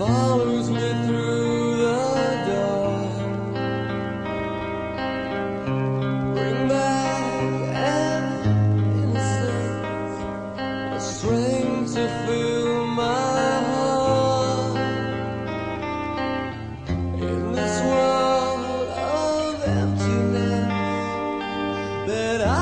follows me through the dark. Bring back an innocence, a strength to fill my heart. In this world of emptiness that I.